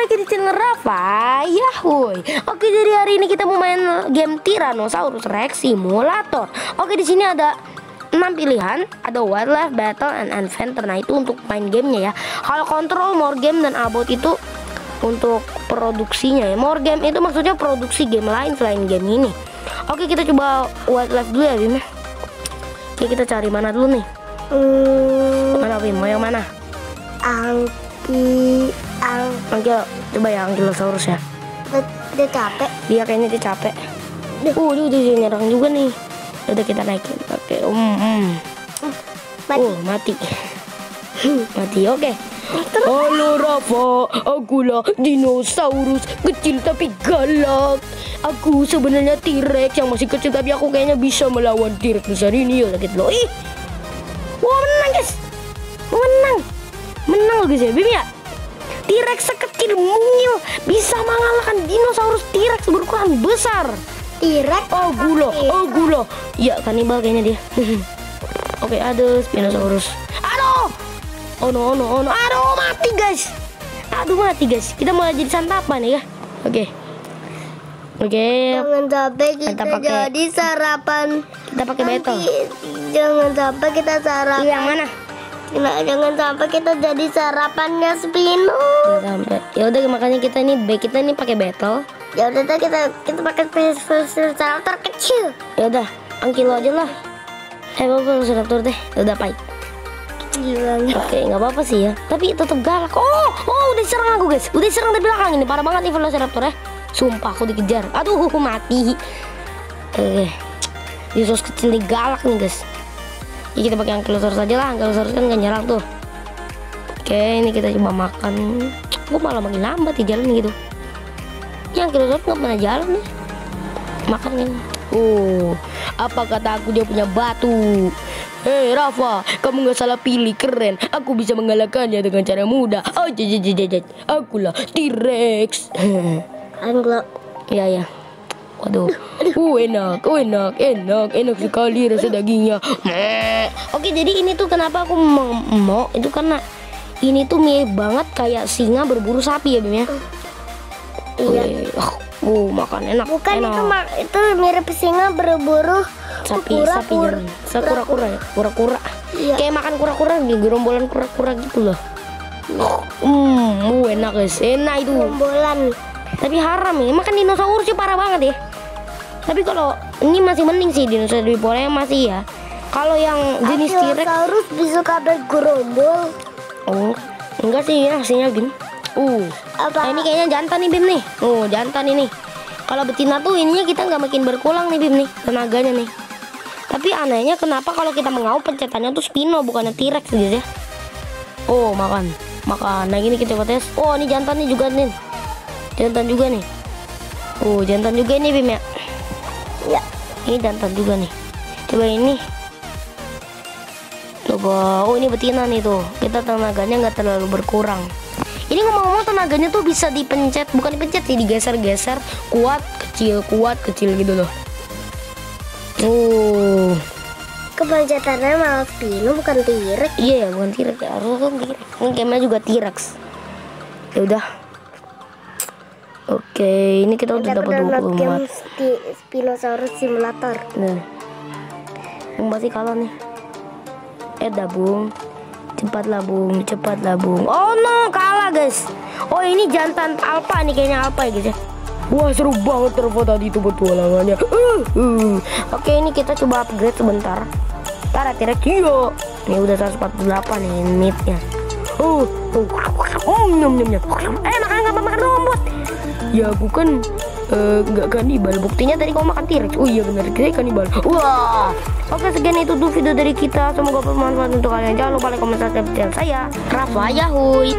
lagi di channel Rafa Yahuy Oke jadi hari ini kita mau main game Tyrannosaurus Rex Simulator. Oke di sini ada 6 pilihan. Ada Wildlife, Battle, and Adventure. Nah itu untuk main gamenya ya. Kalau Control, More Game, dan About itu untuk produksinya ya. More Game itu maksudnya produksi game lain selain game ini. Oke kita coba Wildlife dulu ya Bim. Oke kita cari mana dulu nih? Hmm, Mana Bim, mau yang mana? angki ang Ankyl, coba ya Ankylosaurus ya udah capek Dia kayaknya dia capek. Uh, dia udah nyerang juga nih. Udah kita naikin. Oke, um, um. mati Oh, mati. mati, oke. Halo Rafa, akulah dinosaurus kecil tapi galak. Aku sebenarnya T-Rex yang masih kecil tapi aku kayaknya bisa melawan T-Rex besar ini ya sakit loh. Ih. Wah, menang guys. Menang. Menang loh guys ya, Bim ya. T-Rex sekecil mungil bisa mengalahkan dinosaurus T-Rex berukuran besar. tirek Oh gula, oh gula. Ya kanibal kayaknya dia. Oke, ada Spinosaurus. Aduh. Oh no, oh no, oh no. Aduh, mati guys. Aduh, mati guys. Kita mau jadi santapan ya. Oke. Oke, jangan sampai kita Kita pakai- jadi sarapan kita pakai battle. Jangan sampai kita sarapan yang mana? Nah, jangan sampai kita jadi sarapannya Spino Ya sampai. Ya udah makanya kita ini baik kita ini pakai battle. ya udah deh, kita kita pakai Velociraptor kecil Ya udah, angkilo aja lah. Eh, Velociraptor deh. Ya udah pahit. gila Oke, nggak apa-apa sih ya. Tapi tetap galak. Oh, oh, udah diserang aku guys. Udah diserang dari belakang ini. Parah banget nih Velociraptor ya. Sumpah aku dikejar. Aduh, mati. Oke. Dinosaurus kecil nih galak nih guys. Ya kita pakai Ankylosaurus aja lah. Ankylosaurus kan nggak nyerang tuh. Oke, ini kita coba makan. Gue malah makin lambat di jalan gitu. Ya Ankylosaurus nggak pernah jalan nih. Makan kan. Oh, apa kata aku dia punya batu? Hei Rafa, kamu nggak salah pilih keren. Aku bisa mengalahkannya dengan cara mudah. Oh, jajajajajaj. Akulah T-Rex. Anglo ya ya. Waduh. Uh, enak, oh enak, enak, enak sekali rasa dagingnya. Oke, jadi ini tuh kenapa aku mau, mau itu karena ini tuh mirip banget kayak singa berburu sapi ya Bim ya. iya Wih, Uh, makan enak. bukan enak. itu mak itu mirip singa berburu sapi kura sapi kur jalan sakura-kura ya kura-kura Iya. kayak makan kura-kura di gerombolan kura-kura gitu loh hmm uh, enak guys enak itu rombolan tapi haram ya makan dinosaurus sih parah banget ya tapi kalau ini masih mending sih dinosaurus di yang masih ya. Kalau yang jenis T-Rex Ankylosaurus bisa kabel oh enggak sih ya hasilnya Bim. Uh apa? nah, ini kayaknya jantan nih Bim nih. Oh jantan ini. Kalau betina tuh ininya kita nggak makin berkurang nih Bim nih tenaganya nih. Tapi anehnya kenapa kalau kita mengau pencetannya tuh Spino bukannya T-Rex gitu ya? Oh makan. Makan. Nah ini kita coba tes. Oh ini jantan nih juga nih jantan juga nih. Oh jantan juga ini Bim ya ini jantan juga nih. Coba ini. Coba. Oh ini betina nih tuh. Kita tenaganya nggak terlalu berkurang. Ini ngomong-ngomong tenaganya tuh bisa dipencet. Bukan dipencet sih digeser-geser. Kuat kecil kuat kecil gitu loh. Oh kepancetannya malah Spino bukan tirek iya ya bukan T-Rex ya harusnya kan T-Rex ini gamenya juga T-Rex. Ya udah oke ini kita udah dapat download 24 game Spi- Spinosaurus Simulator Nah, yang pasti kalah nih. Eh, dabung. Cepatlah, Bung. Cepatlah, Bung. Oh no, kalah, guys. Oh, ini jantan alpha nih kayaknya alpha ya, guys ya. Wah, seru banget terfoto tadi itu petualangannya. Uh, uh. Oke, ini kita coba upgrade sebentar. Ntar ya, T-Rex. Iya. Ini udah 148 nih meatnya. Uh, uh. Oh, nyam, nyam, nyam. Eh, makan nggak makan rumput. Ya, aku kan eh, nggak kanibal. Buktinya tadi kau makan T-Rex. Oh iya benar, kita kanibal. Wah. Oke, sekian itu tuh video dari kita. Semoga bermanfaat untuk kalian. Jangan lupa like, comment, subscribe channel saya. Rafa Yahui.